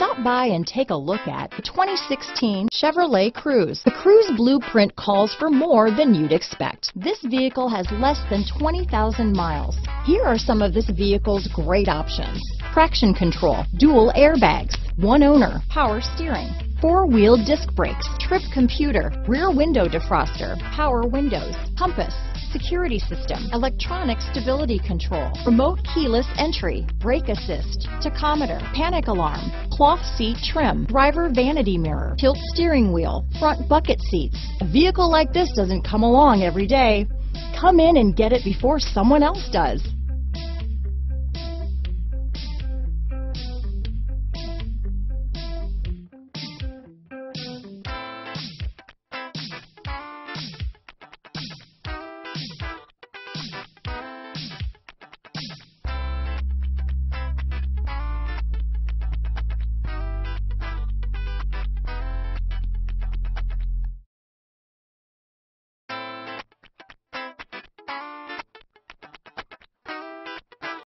Stop by and take a look at the 2016 Chevrolet Cruze. The Cruze blueprint calls for more than you'd expect. This vehicle has less than 20,000 miles. Here are some of this vehicle's great options. Traction control, dual airbags, one owner, power steering, four-wheel disc brakes, trip computer, rear window defroster, power windows, compass, security system, electronic stability control, remote keyless entry, brake assist, tachometer, panic alarm, cloth seat trim, driver vanity mirror, tilt steering wheel, front bucket seats. A vehicle like this doesn't come along every day. Come in and get it before someone else does.